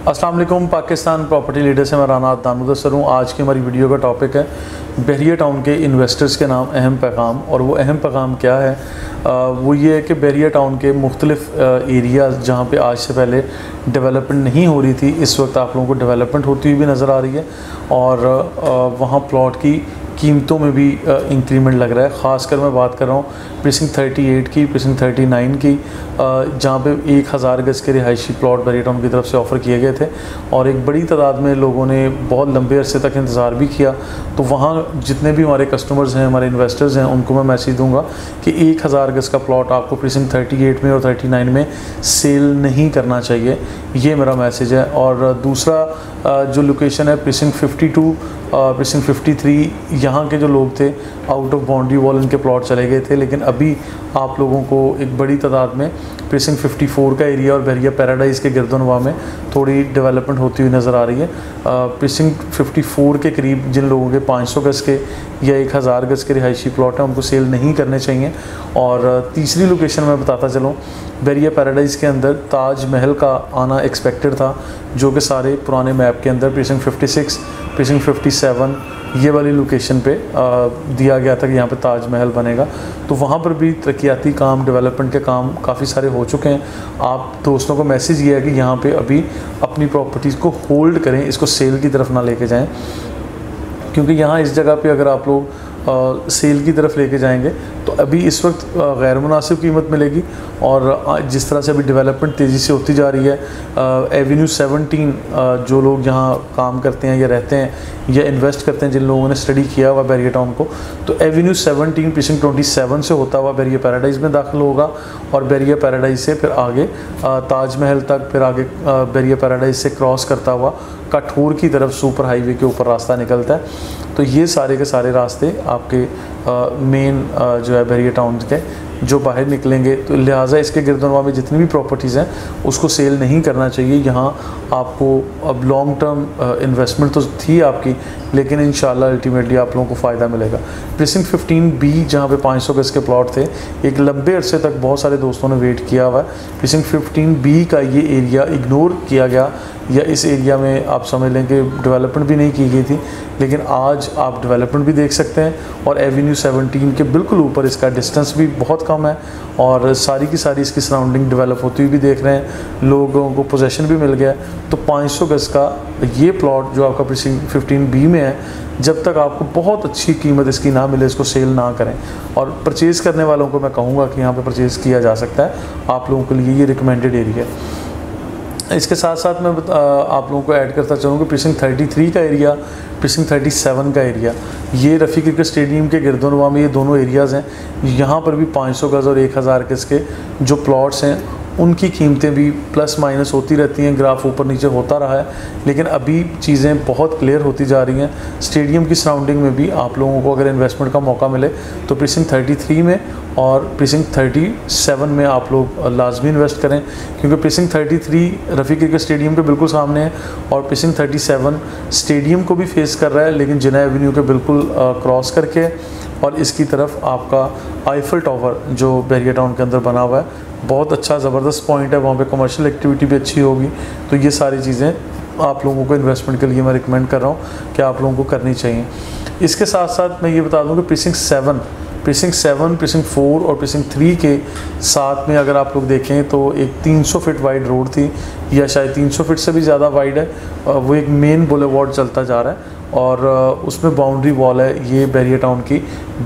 वालेकुम Pakistan property leader से मैं राना दानुदसर हूँ। आज की हमारी वीडियो का टॉपिक है बहरिया टाउन के इन्वेस्टर्स के नाम अहम पैगाम। और वो अहम पैगाम क्या है? आ, वो ये है कि बहरिया टाउन के मुख्तलिफ़ एरियाज़ जहाँ पे आज से पहले डेवलपमेंट नहीं हो रही थी इस वक्त आप लोगों को डेवलपमेंट होती हुई भी नज़र आ रही है। और वहाँ प्लॉट की कीमतों में भी इंक्रीमेंट लग रहा है। ख़ासकर मैं बात कर रहा हूँ प्रिसिंग 38 की प्रिसिंग 39 की जहाँ पे एक हज़ार गज़ के रिहायशी प्लॉट बरी टाउन की तरफ़ से ऑफ़र किए गए थे और एक बड़ी तादाद में लोगों ने बहुत लंबे अरसे तक इंतज़ार भी किया। तो वहाँ जितने भी हमारे कस्टमर्स हैं, हमारे इन्वेस्टर्स हैं, उनको मैं मैसेज दूँगा कि एक हज़ार गज़ का प्लॉट आपको प्रिसिंग थर्टी में और थर्टी में सेल नहीं करना चाहिए। ये मेरा मैसेज है। और दूसरा जो लोकेशन है precinct fifty two precinct fifty three यहाँ के जो लोग थे आउट ऑफ़ बाउंड्री वॉल इनके प्लॉट चले गए थे, लेकिन अभी आप लोगों को एक बड़ी तादाद में प्रिसिंग 54 का एरिया और बहरिया पैराडाइज़ के गिरदनवा में थोड़ी डेवलपमेंट होती हुई नज़र आ रही है। प्रिसिंग 54 के करीब जिन लोगों के 500 गज़ के या एक हज़ार गज़ के रिहायशी प्लॉट हैं, उनको सेल नहीं करने चाहिए। और तीसरी लोकेशन मैं बताता चलूँ बैरिया पैराडाइज़ के अंदर ताज महल का आना एक्सपेक्टेड था। जो कि सारे पुराने मैप के अंदर प्रिसिंग 56, प्रिसिंग 57 ये वाली लोकेशन पे आ, दिया गया था कि यहाँ पे ताजमहल बनेगा। तो वहाँ पर भी तरक्याती काम डेवलपमेंट के काम काफ़ी सारे हो चुके हैं। आप दोस्तों को मैसेज ये है कि यहाँ पे अभी अपनी प्रॉपर्टीज़ को होल्ड करें इसको सेल की तरफ़ ना लेके जाएँ। क्योंकि यहाँ इस जगह पे अगर आप लोग सेल की तरफ़ लेके जाएँगे। तो अभी इस वक्त गैर मुनासिब कीमत मिलेगी और जिस तरह से अभी डेवलपमेंट तेज़ी से होती जा रही है एवेन्यू 17 जो लोग यहाँ काम करते हैं या रहते हैं या इन्वेस्ट करते हैं, जिन लोगों ने स्टडी किया हुआ बैरिया टाउन को तो एवेन्यू सेवनटीन 17 पिशिंग 27 से होता हुआ बैरिया पैराडाइज़ में दाखिल होगा और बैरिया पैराडाइज़ से फिर आगे ताजमहल तक, फिर आगे बैरिया पैराडाइज़ से क्रॉस करता हुआ कठोर की तरफ़ सुपर हाईवे के ऊपर रास्ता निकलता है। तो ये सारे के सारे रास्ते आपके मेन जो है बहरिया टाउन के, जो बाहर निकलेंगे तो लिहाजा इसके गिरदनवा में जितनी भी प्रॉपर्टीज़ हैं, उसको सेल नहीं करना चाहिए। यहाँ आपको अब लॉन्ग टर्म इन्वेस्टमेंट तो थी आपकी, लेकिन इन अल्टीमेटली आप लोगों को फ़ायदा मिलेगा। प्रिसिंग 15 बी जहाँ पे 500 गज़ के प्लॉट थे, एक लंबे अरसे तक बहुत सारे दोस्तों ने वेट किया हुआ है। प्रिसिंग 15 बी का ये एरिया इग्नोर किया गया। या इस एरिया में आप समझ लें कि डेवलपमेंट भी नहीं की गई थी, लेकिन आज आप डेवलपमेंट भी देख सकते हैं और एवेन्यू 17 के बिल्कुल ऊपर इसका डिस्टेंस भी बहुत कम है और सारी की सारी इसकी सराउंडिंग डेवलप होती हुई भी देख रहे हैं। लोगों को पोजेशन भी मिल गया तो 500 गज़ का ये प्लॉट जो आपका फिफ्टीन बी में है, जब तक आपको बहुत अच्छी कीमत इसकी ना मिले, इसको सेल ना करें। और परचेज़ करने वालों को मैं कहूँगा कि यहाँ पर परचेज़ किया जा सकता है। आप लोगों के लिए ये रिकमेंडेड एरिया है। इसके साथ साथ मैं आप लोगों को ऐड करता चाहूँगा प्रिसिंग 33 का एरिया प्रिसिंग 37 का एरिया ये रफ़ी क्रिकेट स्टेडियम के गिरदोनवा में ये दोनों एरियाज़ हैं। यहाँ पर भी 500 गज़ और 1000 गज़ के जो प्लॉट्स हैं उनकी कीमतें भी प्लस माइनस होती रहती हैं ग्राफ ऊपर नीचे होता रहा है, लेकिन अभी चीज़ें बहुत क्लियर होती जा रही हैं। स्टेडियम की सराउंडिंग में भी आप लोगों को अगर इन्वेस्टमेंट का मौका मिले तो प्रिसिंग 33 में और प्रिसिंग 37 में आप लोग लाजमी इन्वेस्ट करें, क्योंकि प्रिसिंग 33 रफ़ी क्रिकेट स्टेडियम के बिल्कुल सामने है और प्रिसिंग 37 स्टेडियम को भी फेस कर रहा है, लेकिन जिना एवेन्यू के बिल्कुल क्रॉस करके और इसकी तरफ़ आपका आईफल टावर जो बैरिया टाउन के अंदर बना हुआ है बहुत अच्छा ज़बरदस्त पॉइंट है, वहाँ पे कमर्शियल एक्टिविटी भी अच्छी होगी। तो ये सारी चीज़ें आप लोगों को इन्वेस्टमेंट के लिए मैं रिकमेंड कर रहा हूँ कि आप लोगों को करनी चाहिए। इसके साथ साथ मैं ये बता दूँ कि preceding seven preceding seven preceding four और प्रिसिंग थ्री के साथ में अगर आप लोग देखें तो एक 300 फीट वाइड रोड थी या शायद 300 फीट से भी ज़्यादा वाइड है। वो एक मेन बुलेवार्ड चलता जा रहा है। और उसमें बाउंड्री वॉल है, ये बैरिया टाउन की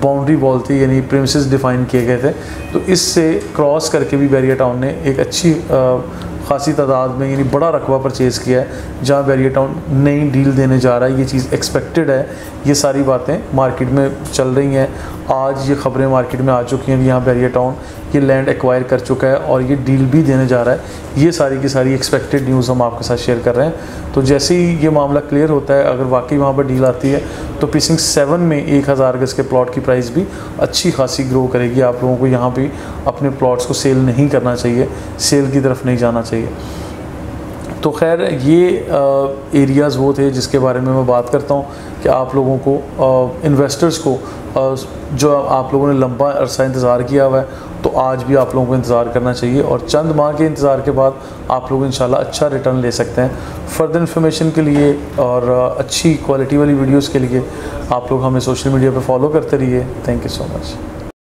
बाउंड्री वॉल थी, यानी प्रेमिसेस डिफ़ाइन किए गए थे। तो इससे क्रॉस करके भी बैरिया टाउन ने एक अच्छी खासी तादाद में, यानी बड़ा रकबा परचेज़ किया है, जहाँ बैरिया टाउन नई डील देने जा रहा है। ये चीज़ एक्सपेक्टेड है। ये सारी बातें मार्केट में चल रही हैं। आज ये ख़बरें मार्केट में आ चुकी हैं कि यहाँ बैरिया टाउन ये लैंड एक्वायर कर चुका है और ये डील भी देने जा रहा है। ये सारी की सारी एक्सपेक्टेड न्यूज़ हम आपके साथ शेयर कर रहे हैं। तो जैसे ही ये मामला क्लियर होता है, अगर वाकई वहाँ पर डील आती है तो पिसिंग सेवन में एक हज़ार गज़ के प्लॉट की प्राइस भी अच्छी खासी ग्रो करेगी। आप लोगों को यहाँ भी अपने प्लॉट्स को सेल नहीं करना चाहिए सेल की तरफ़ नहीं जाना चाहिए। तो खैर, ये एरियाज़ वो थे जिसके बारे में मैं बात करता हूँ कि आप लोगों को इन्वेस्टर्स को जो आप लोगों ने लंबा अरसा इंतज़ार किया हुआ है तो आज भी आप लोगों को इंतज़ार करना चाहिए और चंद माह के इंतज़ार के बाद आप लोग इंशाल्लाह अच्छा रिटर्न ले सकते हैं। फर्दर इन्फॉर्मेशन के लिए और अच्छी क्वालिटी वाली वीडियोज़ के लिए आप लोग हमें सोशल मीडिया पर फॉलो करते रहिए। Thank you so much.